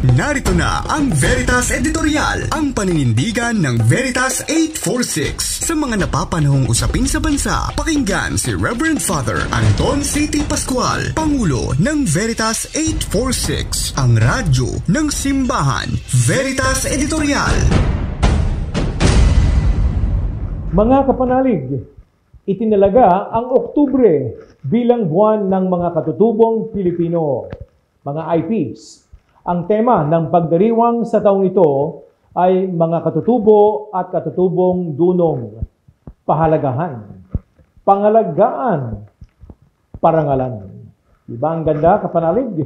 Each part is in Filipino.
Narito na ang Veritas Editorial, ang paninindigan ng Veritas 846. Sa mga napapanahong usapin sa bansa, pakinggan si Reverend Father Anton C.T. Pascual, Pangulo ng Veritas 846, ang radyo ng simbahan. Veritas Editorial. Mga kapanalig, itinalaga ang Oktubre bilang buwan ng mga katutubong Pilipino, mga IPs. Ang tema ng pagdiriwang sa taong ito ay mga katutubo at katutubong dunong, pahalagahan, pangalagaan, parangalan. Diba ang ganda, kapanalig?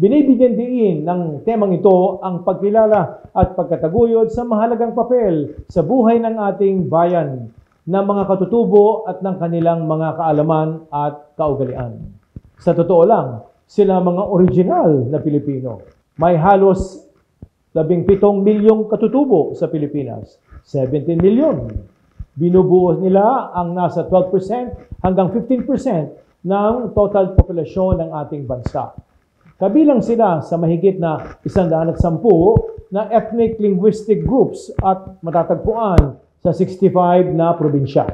Binibigyan diin ng temang ito ang pagkilala at pagkataguyod sa mahalagang papel sa buhay ng ating bayan ng mga katutubo at ng kanilang mga kaalaman at kaugalian. Sa totoo lang, sila mga original na Pilipino. May halos 17 milyong katutubo sa Pilipinas. 17 milyon. Binubuo nila ang nasa 12% hanggang 15% ng total populasyon ng ating bansa. Kabilang sila sa mahigit na 110 na ethnic linguistic groups at matatagpuan sa 65 na probinsya.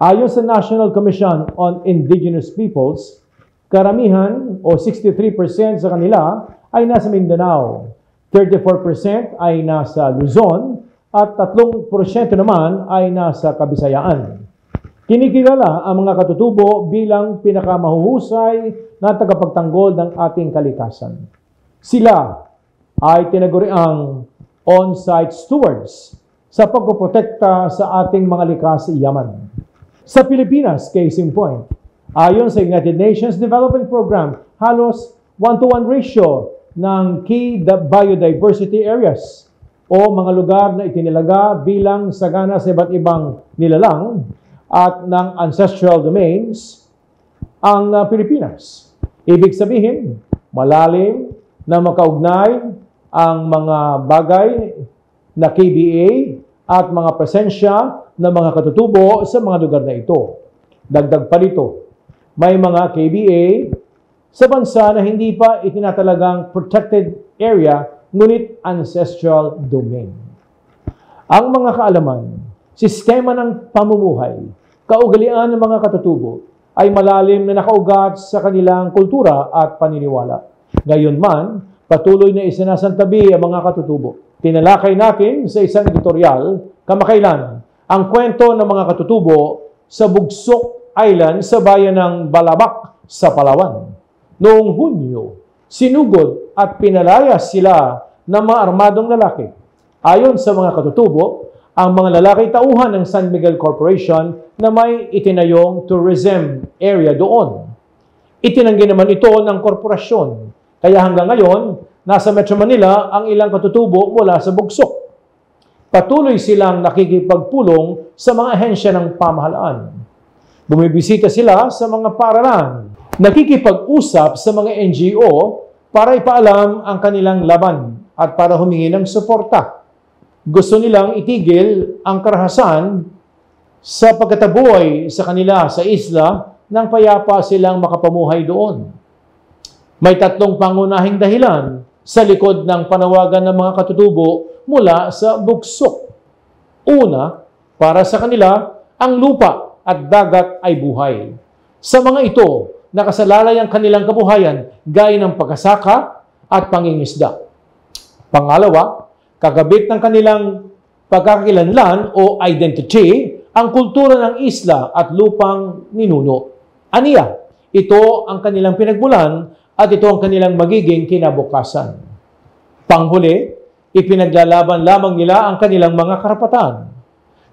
Ayon sa National Commission on Indigenous Peoples, karamihan o 63% sa kanila ay nasa Mindanao, 34% ay nasa Luzon, at 3% naman ay nasa Kabisayaan. Kinikilala ang mga katutubo bilang pinakamahuhusay na tagapagtanggol ng ating kalikasan. Sila ay tinaguriang on-site stewards sa pagpoprotekta sa ating mga likas yaman. Sa Pilipinas, case in point, ayon sa United Nations Development Program, halos 1-to-1 ratio ng key biodiversity areas o mga lugar na itinilaga bilang sagana sa iba't ibang nilalang at ng ancestral domains ang uh, Pilipinas. Ibig sabihin, malalim na makaugnay ang mga bagay na KBA at mga presensya ng mga katutubo sa mga lugar na ito. Dagdag pa dito, may mga KBA sa bansa na hindi pa itinatalagang protected area ngunit ancestral domain. Ang mga kaalaman, sistema ng pamumuhay, kaugalian ng mga katutubo ay malalim na nakaugat sa kanilang kultura at paniniwala. Gayon man, patuloy na isinasantabi ang mga katutubo. Tinalakay natin sa isang editorial kamakailan ang kwento ng mga katutubo sa Bugsok Island sa bayan ng Balabac sa Palawan noong Hunyo, sinugod at pinalayas sila ng mga armadong lalaki. Ayon sa mga katutubo, ang mga lalaki tauhan ng San Miguel Corporation na may itinayong tourism area doon. Itinanggi naman ito ng korporasyon. Kaya hanggang ngayon, nasa Metro Manila ang ilang katutubo mula sa Bugsok. Patuloy silang nakikipagpulong sa mga ahensya ng pamahalaan. Bumibisita sila sa mga paaralan nakikipag-usap sa mga NGO para ipaalam ang kanilang laban at para humingi ng suporta. Gusto nilang itigil ang karahasan sa pagkataboy sa kanila sa isla nang payapa silang makapamuhay doon. May tatlong pangunahing dahilan sa likod ng panawagan ng mga katutubo mula sa buksok. Una, para sa kanila, ang lupa at dagat ay buhay. Sa mga ito, nakasalalay ang kanilang kabuhayan gaya ng pagkasaka at pangingisda. Pangalawa, kagabit ng kanilang pagkakakilanlan o identity ang kultura ng isla at lupang ninuno. Aniya, ito ang kanilang pinagmulan at ito ang kanilang magiging kinabukasan. Panghuli, ipinaglalaban lamang nila ang kanilang mga karapatan.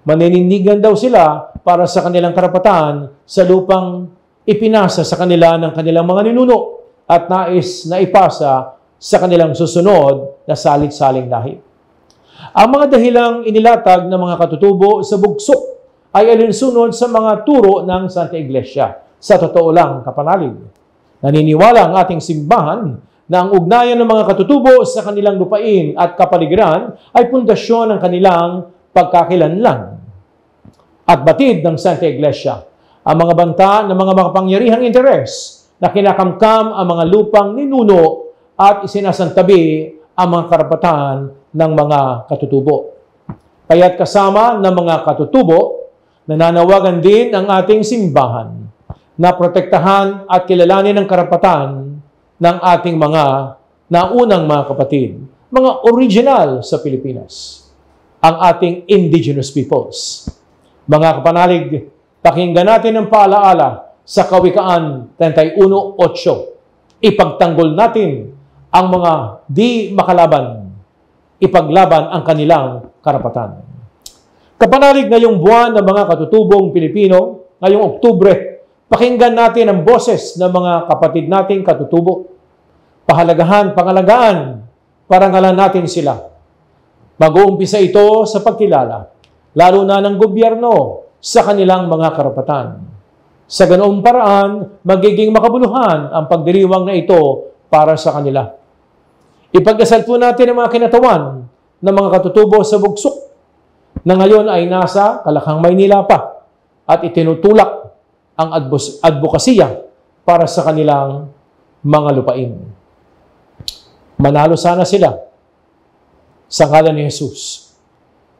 Maninindigan daw sila para sa kanilang karapatan sa lupang ipinasa sa kanila ng kanilang mga ninuno at nais na ipasa sa kanilang susunod na salit-saling lahi. Ang mga dahilang inilatag ng mga katutubo sa bugsok ay alinsunod sa mga turo ng Santa Iglesia. Sa totoo lang, kapanalig, naniniwala ang ating simbahan na ang ugnayan ng mga katutubo sa kanilang lupain at kapaligiran ay pundasyon ng kanilang pagkakilanlan at batid ng Santa Iglesia ang mga banta ng mga makapangyarihang interes na kinakamkam ang mga lupang ninuno at isinasantabi ang mga karapatan ng mga katutubo. Kaya't kasama ng mga katutubo, nananawagan din ang ating simbahan na protektahan at kilalanin ang karapatan ng ating mga naunang mga kapatid, mga original sa Pilipinas, ang ating indigenous peoples. Mga kapanalig, pakinggan natin ang paalaala sa Kawikaan 31.8. Ipagtanggol natin ang mga di makalaban, ipaglaban ang kanilang karapatan. Kapanalig ngayong buwan ng mga katutubong Pilipino, ngayong Oktubre, pakinggan natin ang boses ng mga kapatid nating katutubo. Pahalagahan, pangalagaan, parangalan natin sila. Mag-uumpisa ito sa pagkilala, lalo na ng gobyerno sa kanilang mga karapatan. Sa ganoong paraan, magiging makabuluhan ang pagdiriwang na ito para sa kanila. Ipagdasal po natin ang mga kinatawan ng mga katutubo sa bugsok na ngayon ay nasa Kalakhang Maynila pa at itinutulak ang advokasya para sa kanilang mga lupain. Manalo sana sila sa ngalan ni Jesus.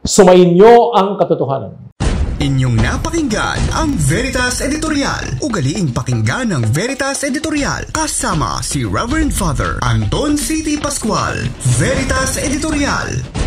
Sumayin niyo ang katotohanan. Inyong napakinggan ang Veritas Editorial. Ugaliing pakinggan ang Veritas Editorial kasama si Reverend Father Anton City Pascual. Veritas Editorial